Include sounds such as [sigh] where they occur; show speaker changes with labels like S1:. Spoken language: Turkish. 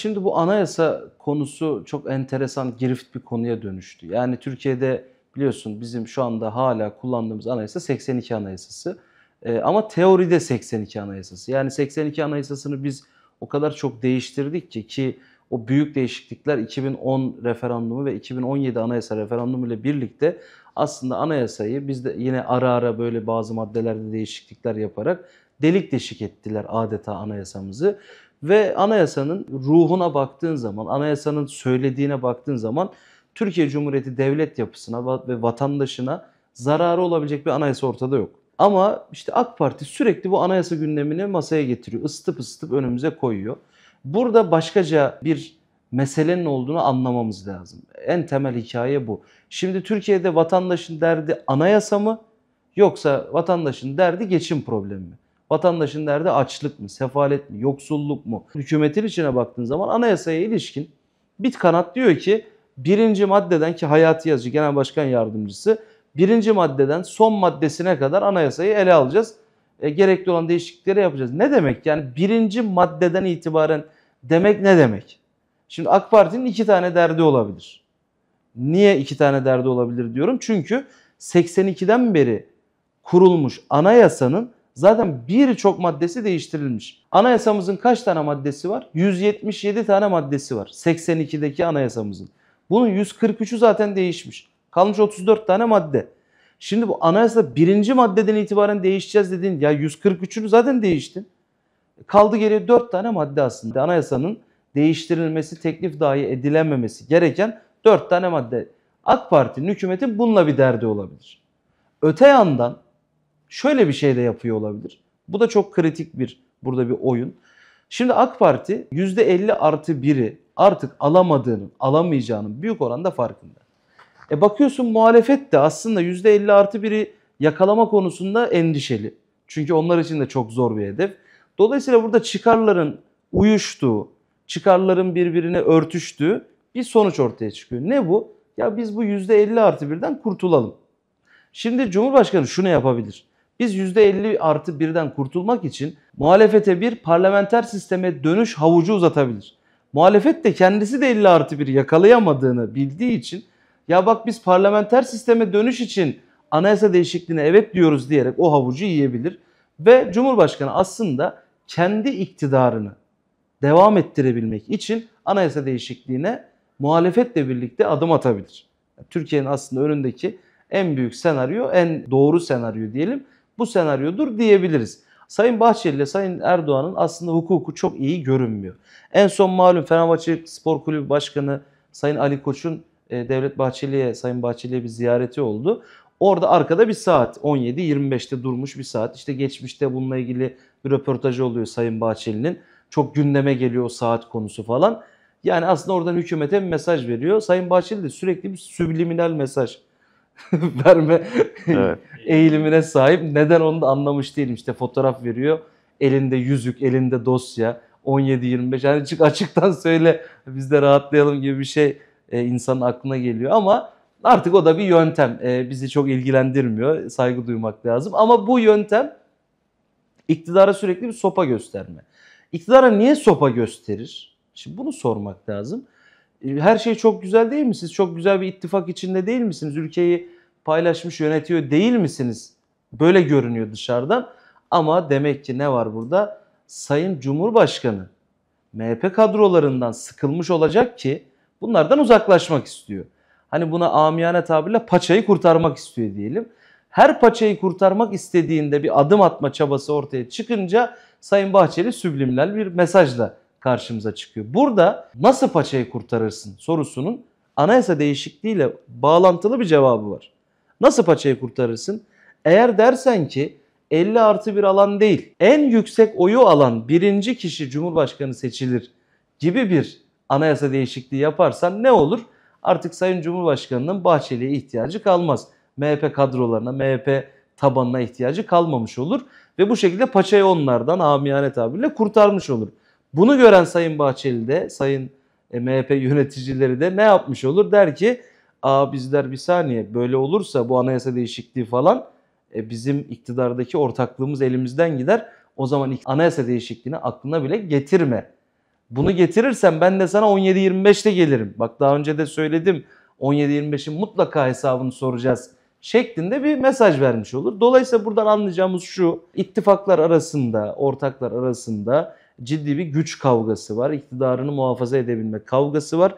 S1: şimdi bu anayasa konusu çok enteresan, girift bir konuya dönüştü. Yani Türkiye'de biliyorsun bizim şu anda hala kullandığımız anayasa 82 anayasası. Ee, ama teoride 82 anayasası. Yani 82 anayasasını biz o kadar çok değiştirdik ki ki o büyük değişiklikler 2010 referandumu ve 2017 anayasa referandumu ile birlikte aslında anayasayı biz de yine ara ara böyle bazı maddelerde değişiklikler yaparak delik deşik ettiler adeta anayasamızı. Ve anayasanın ruhuna baktığın zaman, anayasanın söylediğine baktığın zaman Türkiye Cumhuriyeti devlet yapısına ve vatandaşına zararı olabilecek bir anayasa ortada yok. Ama işte AK Parti sürekli bu anayasa gündemini masaya getiriyor. Isıtıp ısıtıp önümüze koyuyor. Burada başkaca bir meselenin olduğunu anlamamız lazım. En temel hikaye bu. Şimdi Türkiye'de vatandaşın derdi anayasa mı yoksa vatandaşın derdi geçim problemi mi? Vatandaşın derdi açlık mı, sefalet mi, yoksulluk mu? Hükümetin içine baktığın zaman anayasaya ilişkin bit kanat diyor ki birinci maddeden ki Hayati Yazıcı Genel Başkan Yardımcısı birinci maddeden son maddesine kadar anayasayı ele alacağız. E, gerekli olan değişiklikleri yapacağız. Ne demek? Yani birinci maddeden itibaren demek ne demek? Şimdi AK Parti'nin iki tane derdi olabilir. Niye iki tane derdi olabilir diyorum? Çünkü 82'den beri kurulmuş anayasanın zaten birçok maddesi değiştirilmiş. Anayasamızın kaç tane maddesi var? 177 tane maddesi var. 82'deki anayasamızın. Bunun 143'ü zaten değişmiş. Kalmış 34 tane madde. Şimdi bu anayasa birinci maddeden itibaren değişeceğiz dediğin ya 143'ünü zaten değiştin. Kaldı geriye 4 tane madde aslında. Anayasanın değiştirilmesi, teklif dahi edilememesi gereken 4 tane madde. AK Parti'nin hükümetin bununla bir derdi olabilir. Öte yandan şöyle bir şey de yapıyor olabilir. Bu da çok kritik bir burada bir oyun. Şimdi AK Parti %50 artı 1'i artık alamadığının, alamayacağının büyük oranda farkında. E bakıyorsun muhalefet de aslında %50 artı 1'i yakalama konusunda endişeli. Çünkü onlar için de çok zor bir hedef. Dolayısıyla burada çıkarların uyuştuğu, çıkarların birbirine örtüştüğü bir sonuç ortaya çıkıyor. Ne bu? Ya biz bu %50 artı 1'den kurtulalım. Şimdi Cumhurbaşkanı şunu yapabilir. Biz %50 artı 1'den kurtulmak için muhalefete bir parlamenter sisteme dönüş havucu uzatabilir. Muhalefet de kendisi de 50 artı 1 yakalayamadığını bildiği için ya bak biz parlamenter sisteme dönüş için anayasa değişikliğine evet diyoruz diyerek o havucu yiyebilir. Ve Cumhurbaşkanı aslında kendi iktidarını devam ettirebilmek için anayasa değişikliğine muhalefetle birlikte adım atabilir. Türkiye'nin aslında önündeki en büyük senaryo, en doğru senaryo diyelim bu senaryodur diyebiliriz. Sayın Bahçeli ile Sayın Erdoğan'ın aslında hukuku çok iyi görünmüyor. En son malum Fenerbahçe Spor Kulübü Başkanı Sayın Ali Koç'un e, Devlet Bahçeli'ye, Sayın Bahçeli'ye bir ziyareti oldu. Orada arkada bir saat 17-25'te durmuş bir saat. İşte geçmişte bununla ilgili bir röportajı oluyor Sayın Bahçeli'nin. Çok gündeme geliyor o saat konusu falan. Yani aslında oradan hükümete bir mesaj veriyor. Sayın Bahçeli de sürekli bir subliminal mesaj [laughs] verme evet. eğilimine sahip. Neden onu da anlamış değilim. İşte fotoğraf veriyor. Elinde yüzük, elinde dosya. 17-25 yani çık açıktan söyle biz de rahatlayalım gibi bir şey e, insanın aklına geliyor ama artık o da bir yöntem. E, bizi çok ilgilendirmiyor. Saygı duymak lazım. Ama bu yöntem iktidara sürekli bir sopa gösterme. İktidara niye sopa gösterir? Şimdi bunu sormak lazım. Her şey çok güzel değil mi? Siz çok güzel bir ittifak içinde değil misiniz? Ülkeyi paylaşmış yönetiyor değil misiniz? Böyle görünüyor dışarıdan. Ama demek ki ne var burada? Sayın Cumhurbaşkanı MHP kadrolarından sıkılmış olacak ki bunlardan uzaklaşmak istiyor. Hani buna amiyane tabirle paçayı kurtarmak istiyor diyelim. Her paçayı kurtarmak istediğinde bir adım atma çabası ortaya çıkınca Sayın Bahçeli sübliminal bir mesajla karşımıza çıkıyor. Burada nasıl paçayı kurtarırsın sorusunun anayasa değişikliğiyle bağlantılı bir cevabı var. Nasıl paçayı kurtarırsın? Eğer dersen ki 50 artı bir alan değil, en yüksek oyu alan birinci kişi Cumhurbaşkanı seçilir gibi bir anayasa değişikliği yaparsan ne olur? Artık Sayın Cumhurbaşkanı'nın Bahçeli'ye ihtiyacı kalmaz. MHP kadrolarına, MHP tabanına ihtiyacı kalmamış olur. Ve bu şekilde paçayı onlardan amiyane tabirle kurtarmış olur. Bunu gören Sayın Bahçeli de, Sayın e, MHP yöneticileri de ne yapmış olur? Der ki aa bizler bir saniye böyle olursa bu anayasa değişikliği falan e, bizim iktidardaki ortaklığımız elimizden gider. O zaman anayasa değişikliğini aklına bile getirme. Bunu getirirsen ben de sana 17-25'te gelirim. Bak daha önce de söyledim 17-25'in mutlaka hesabını soracağız şeklinde bir mesaj vermiş olur. Dolayısıyla buradan anlayacağımız şu ittifaklar arasında, ortaklar arasında ciddi bir güç kavgası var. İktidarını muhafaza edebilme kavgası var.